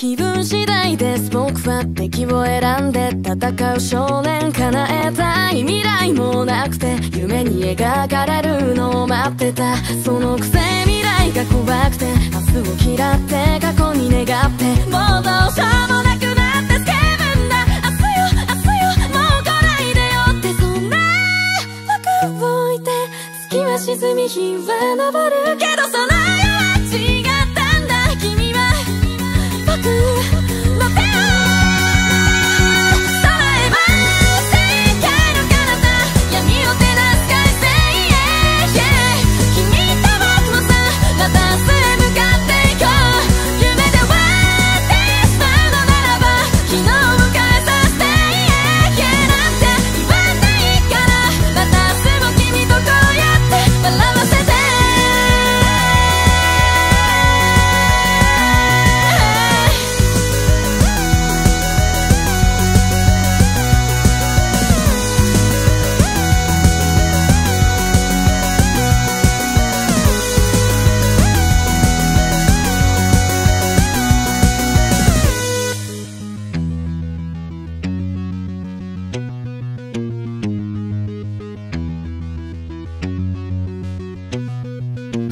気分次第です僕は敵を選んで戦う少年叶えた。い未来もなくて夢に描かれるのを待ってた。そのくせ未来が怖くて。明日を嫌って過去に願って。もうどうしようもなくなって叫ぶンだ。明日よ明日よ。もう来ないでよってそんな僕を置いて月は沈み日は昇るけどその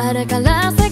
あから